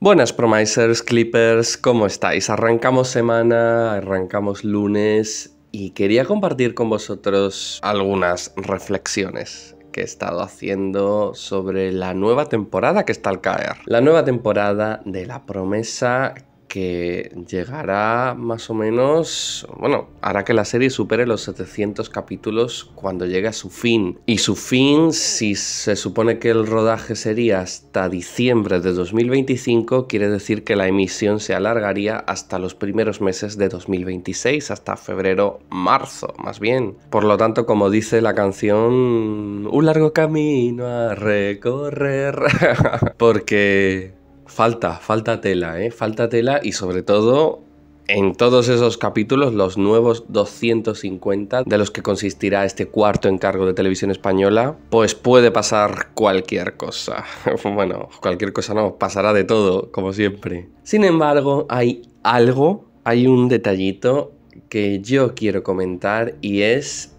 Buenas Promisers, Clippers, ¿cómo estáis? Arrancamos semana, arrancamos lunes y quería compartir con vosotros algunas reflexiones que he estado haciendo sobre la nueva temporada que está al caer. La nueva temporada de la promesa que llegará más o menos, bueno, hará que la serie supere los 700 capítulos cuando llegue a su fin. Y su fin, si se supone que el rodaje sería hasta diciembre de 2025, quiere decir que la emisión se alargaría hasta los primeros meses de 2026, hasta febrero, marzo, más bien. Por lo tanto, como dice la canción, un largo camino a recorrer, porque Falta, falta tela, ¿eh? Falta tela y sobre todo en todos esos capítulos, los nuevos 250 de los que consistirá este cuarto encargo de televisión española, pues puede pasar cualquier cosa. bueno, cualquier cosa no, pasará de todo, como siempre. Sin embargo, hay algo, hay un detallito que yo quiero comentar y es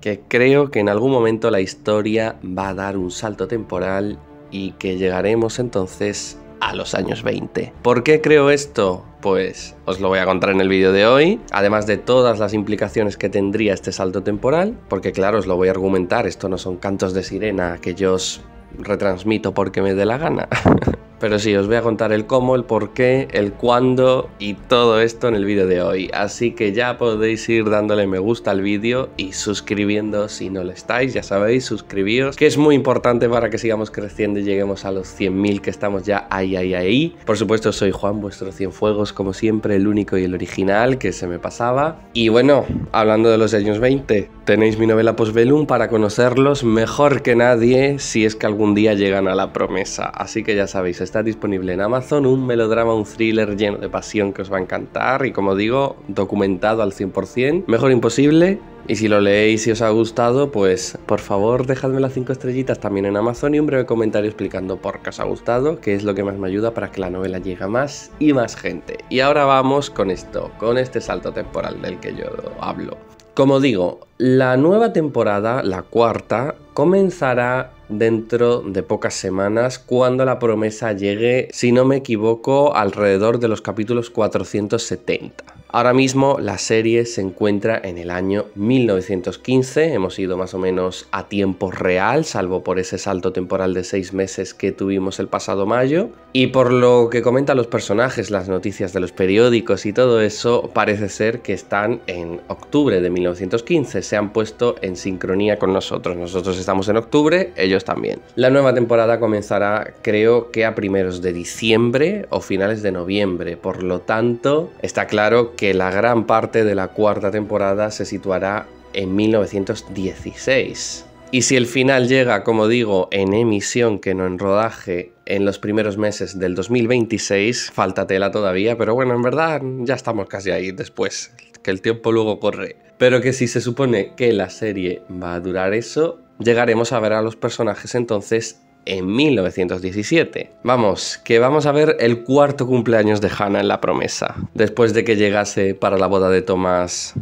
que creo que en algún momento la historia va a dar un salto temporal y que llegaremos entonces a los años 20. ¿Por qué creo esto? Pues os lo voy a contar en el vídeo de hoy, además de todas las implicaciones que tendría este salto temporal, porque claro, os lo voy a argumentar, esto no son cantos de sirena que yo os retransmito porque me dé la gana. Pero sí, os voy a contar el cómo, el por qué, el cuándo y todo esto en el vídeo de hoy. Así que ya podéis ir dándole me gusta al vídeo y suscribiendo si no lo estáis, ya sabéis, suscribíos, que es muy importante para que sigamos creciendo y lleguemos a los 100.000 que estamos ya ahí, ahí, ahí. Por supuesto, soy Juan, vuestro Cienfuegos, como siempre, el único y el original que se me pasaba. Y bueno, hablando de los años 20, tenéis mi novela Postbellum para conocerlos mejor que nadie si es que algún día llegan a la promesa. Así que ya sabéis, está disponible en Amazon, un melodrama, un thriller lleno de pasión que os va a encantar y como digo, documentado al 100%. Mejor imposible. Y si lo leéis y os ha gustado, pues por favor dejadme las 5 estrellitas también en Amazon y un breve comentario explicando por qué os ha gustado, que es lo que más me ayuda para que la novela llegue a más y más gente. Y ahora vamos con esto, con este salto temporal del que yo hablo. Como digo, la nueva temporada, la cuarta, comenzará dentro de pocas semanas cuando la promesa llegue, si no me equivoco, alrededor de los capítulos 470. Ahora mismo la serie se encuentra en el año 1915, hemos ido más o menos a tiempo real, salvo por ese salto temporal de seis meses que tuvimos el pasado mayo, y por lo que comentan los personajes, las noticias de los periódicos y todo eso, parece ser que están en octubre de 1915, se han puesto en sincronía con nosotros, nosotros estamos en octubre, ellos también. La nueva temporada comenzará creo que a primeros de diciembre o finales de noviembre, por lo tanto está claro que la gran parte de la cuarta temporada se situará en 1916. Y si el final llega, como digo, en emisión que no en rodaje en los primeros meses del 2026, falta tela todavía, pero bueno, en verdad ya estamos casi ahí después, que el tiempo luego corre. Pero que si se supone que la serie va a durar eso, llegaremos a ver a los personajes entonces en 1917. Vamos, que vamos a ver el cuarto cumpleaños de Hannah en la promesa, después de que llegase para la boda de Tomás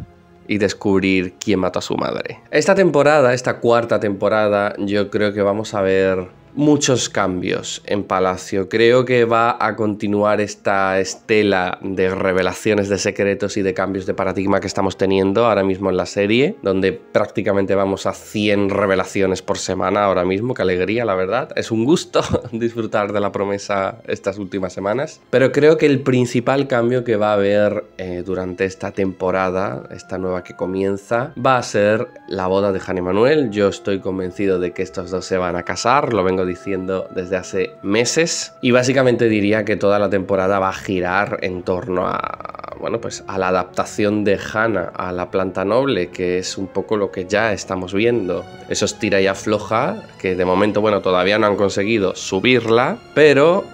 y descubrir quién mató a su madre. Esta temporada, esta cuarta temporada, yo creo que vamos a ver muchos cambios en Palacio. Creo que va a continuar esta estela de revelaciones de secretos y de cambios de paradigma que estamos teniendo ahora mismo en la serie, donde prácticamente vamos a 100 revelaciones por semana ahora mismo. Qué alegría, la verdad. Es un gusto disfrutar de la promesa estas últimas semanas. Pero creo que el principal cambio que va a haber eh, durante esta temporada, esta nueva que comienza, va a ser la boda de Jane Manuel. Yo estoy convencido de que estos dos se van a casar, lo vengo diciendo desde hace meses y básicamente diría que toda la temporada va a girar en torno a, bueno, pues a la adaptación de Hannah a la planta noble, que es un poco lo que ya estamos viendo. Esos tira y afloja, que de momento, bueno, todavía no han conseguido subirla, pero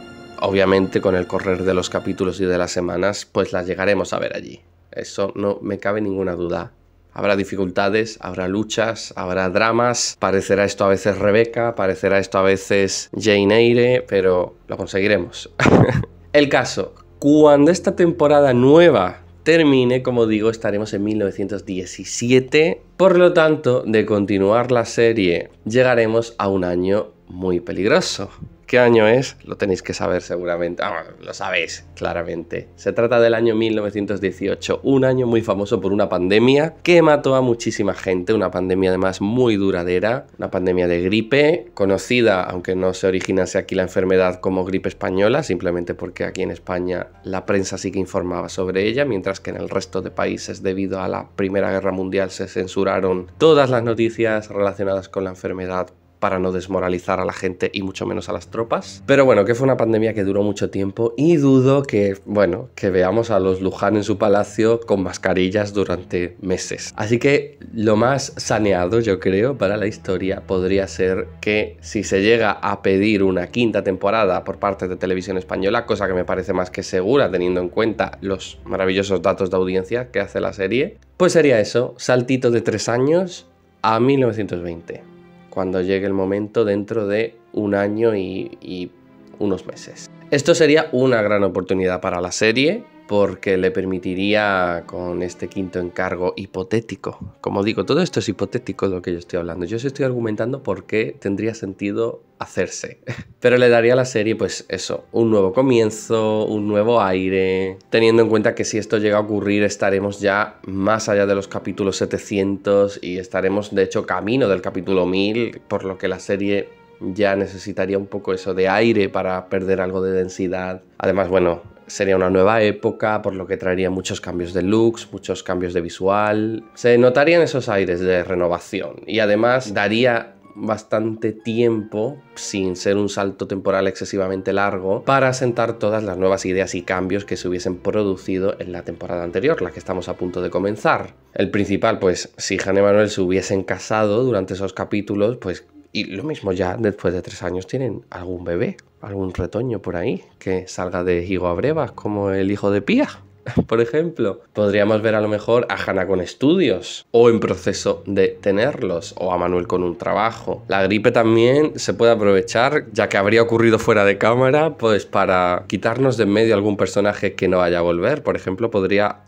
obviamente con el correr de los capítulos y de las semanas, pues las llegaremos a ver allí. Eso no me cabe ninguna duda. Habrá dificultades, habrá luchas, habrá dramas. Parecerá esto a veces Rebeca, parecerá esto a veces Jane Eyre, pero lo conseguiremos. El caso, cuando esta temporada nueva termine, como digo, estaremos en 1917. Por lo tanto, de continuar la serie, llegaremos a un año muy peligroso ¿Qué año es? Lo tenéis que saber seguramente. Ah, lo sabéis claramente. Se trata del año 1918, un año muy famoso por una pandemia que mató a muchísima gente, una pandemia además muy duradera, una pandemia de gripe, conocida, aunque no se originase aquí la enfermedad como gripe española, simplemente porque aquí en España la prensa sí que informaba sobre ella, mientras que en el resto de países debido a la Primera Guerra Mundial se censuraron todas las noticias relacionadas con la enfermedad para no desmoralizar a la gente y mucho menos a las tropas. Pero bueno, que fue una pandemia que duró mucho tiempo y dudo que, bueno, que veamos a los Luján en su palacio con mascarillas durante meses. Así que lo más saneado, yo creo, para la historia podría ser que si se llega a pedir una quinta temporada por parte de Televisión Española, cosa que me parece más que segura teniendo en cuenta los maravillosos datos de audiencia que hace la serie, pues sería eso, saltito de tres años a 1920 cuando llegue el momento dentro de un año y, unos meses. Esto sería una gran oportunidad para la serie porque le permitiría con este quinto encargo hipotético, como digo, todo esto es hipotético lo que yo estoy hablando, yo os estoy argumentando por qué tendría sentido hacerse, pero le daría a la serie pues eso, un nuevo comienzo, un nuevo aire, teniendo en cuenta que si esto llega a ocurrir estaremos ya más allá de los capítulos 700 y estaremos de hecho camino del capítulo 1000, por lo que la serie ya necesitaría un poco eso de aire para perder algo de densidad. Además, bueno, sería una nueva época, por lo que traería muchos cambios de looks, muchos cambios de visual. Se notarían esos aires de renovación y además daría bastante tiempo, sin ser un salto temporal excesivamente largo, para asentar todas las nuevas ideas y cambios que se hubiesen producido en la temporada anterior, la que estamos a punto de comenzar. El principal, pues, si Jane y Manuel se hubiesen casado durante esos capítulos, pues y lo mismo ya después de tres años tienen algún bebé, algún retoño por ahí que salga de higo a brevas, como el hijo de Pía, por ejemplo. Podríamos ver a lo mejor a Hanna con estudios o en proceso de tenerlos o a Manuel con un trabajo. La gripe también se puede aprovechar, ya que habría ocurrido fuera de cámara, pues para quitarnos de en medio algún personaje que no vaya a volver. Por ejemplo, podría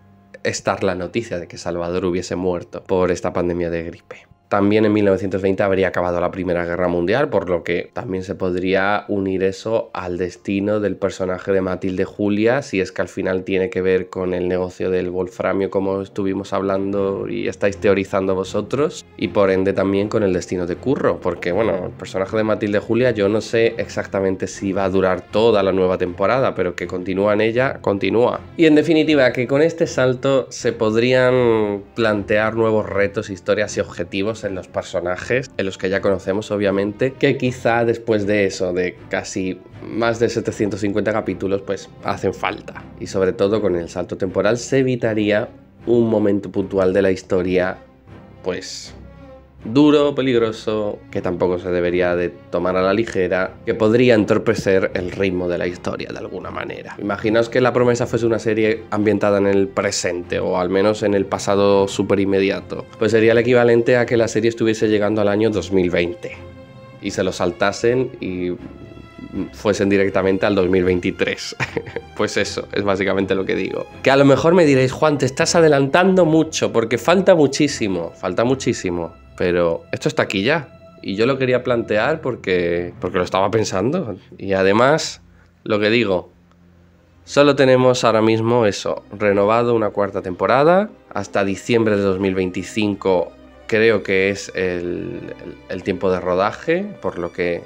estar la noticia de que Salvador hubiese muerto por esta pandemia de gripe. También en 1920 habría acabado la Primera Guerra Mundial, por lo que también se podría unir eso al destino del personaje de Matilde Julia, si es que al final tiene que ver con el negocio del wolframio como estuvimos hablando y estáis teorizando vosotros, y por ende también con el destino de Curro, porque bueno, el personaje de Matilde Julia yo no sé exactamente si va a durar toda la nueva temporada, pero que continúa en ella, continúa. Y en definitiva, que con este salto se podrían plantear nuevos retos, historias y objetivos en los personajes, en los que ya conocemos obviamente, que quizá después de eso, de casi más de 750 capítulos, pues hacen falta. Y sobre todo con el salto temporal se evitaría un momento puntual de la historia, pues duro, peligroso, que tampoco se debería de tomar a la ligera, que podría entorpecer el ritmo de la historia de alguna manera. Imaginaos que La promesa fuese una serie ambientada en el presente o al menos en el pasado súper inmediato. Pues sería el equivalente a que la serie estuviese llegando al año 2020 y se lo saltasen y fuesen directamente al 2023. pues eso, es básicamente lo que digo. Que a lo mejor me diréis, Juan, te estás adelantando mucho porque falta muchísimo, falta muchísimo. Pero esto está aquí ya. Y yo lo quería plantear porque, porque lo estaba pensando. Y además, lo que digo, solo tenemos ahora mismo eso, renovado una cuarta temporada. Hasta diciembre de 2025 creo que es el, el tiempo de rodaje, por lo que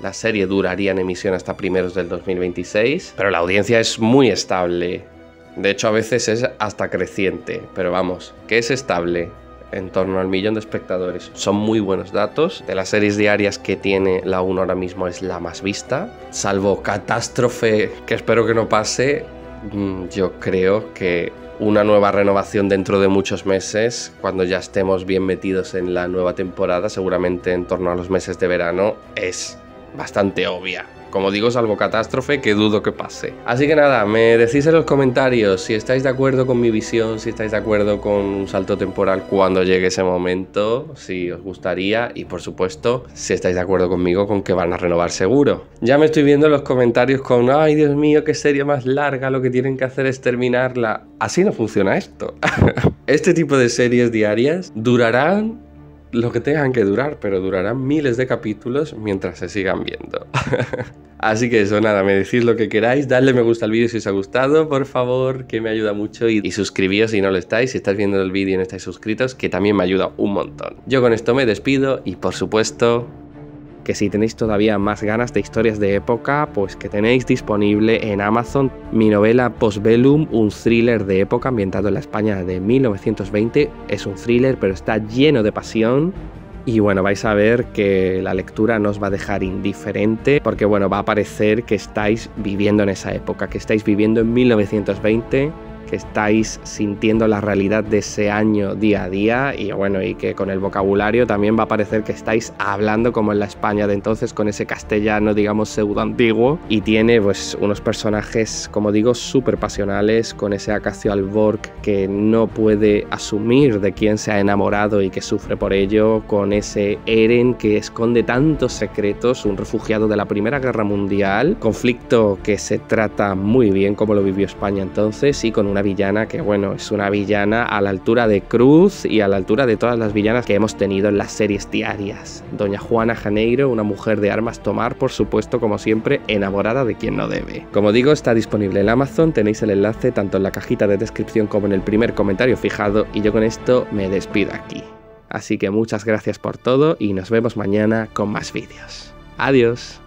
la serie duraría en emisión hasta primeros del 2026. Pero la audiencia es muy estable. De hecho, a veces es hasta creciente. Pero vamos, que es estable en torno al millón de espectadores. Son muy buenos datos. De las series diarias que tiene la 1 ahora mismo es la más vista. Salvo Catástrofe, que espero que no pase, mm, yo creo que una nueva renovación dentro de muchos meses, cuando ya estemos bien metidos en la nueva temporada, seguramente en torno a los meses de verano, es bastante obvia. Como digo, salvo catástrofe, que dudo que pase. Así que nada, me decís en los comentarios si estáis de acuerdo con mi visión, si estáis de acuerdo con un salto temporal cuando llegue ese momento, si os gustaría y por supuesto si estáis de acuerdo conmigo con que van a renovar seguro. Ya me estoy viendo en los comentarios con, ay Dios mío, qué serie más larga, lo que tienen que hacer es terminarla. Así no funciona esto. este tipo de series diarias durarán lo que tengan que durar, pero durarán miles de capítulos mientras se sigan viendo. Así que eso, nada, me decís lo que queráis, dadle me gusta al vídeo si os ha gustado, por favor, que me ayuda mucho y, y suscribíos si no lo estáis, si estáis viendo el vídeo y no estáis suscritos, que también me ayuda un montón. Yo con esto me despido y por supuesto que si tenéis todavía más ganas de historias de época, pues que tenéis disponible en Amazon mi novela Postbellum, un thriller de época ambientado en la España de 1920. Es un thriller, pero está lleno de pasión y bueno, vais a ver que la lectura no va a dejar indiferente porque bueno, va a parecer que estáis viviendo en esa época, que estáis viviendo en 1920 que estáis sintiendo la realidad de ese año día a día y bueno, y que con el vocabulario también va a parecer que estáis hablando como en la España de entonces con ese castellano, digamos, pseudo antiguo y tiene pues unos personajes, como digo, súper pasionales con ese Acacio Alborg que no puede asumir de quién se ha enamorado y que sufre por ello, con ese Eren que esconde tantos secretos, un refugiado de la Primera Guerra Mundial, conflicto que se trata muy bien como lo vivió España entonces y con una villana que, bueno, es una villana a la altura de Cruz y a la altura de todas las villanas que hemos tenido en las series diarias. Doña Juana Janeiro, una mujer de armas tomar, por supuesto, como siempre, enamorada de quien no debe. Como digo, está disponible en Amazon, tenéis el enlace tanto en la cajita de descripción como en el primer comentario fijado y yo con esto me despido aquí. Así que muchas gracias por todo y nos vemos mañana con más vídeos. Adiós.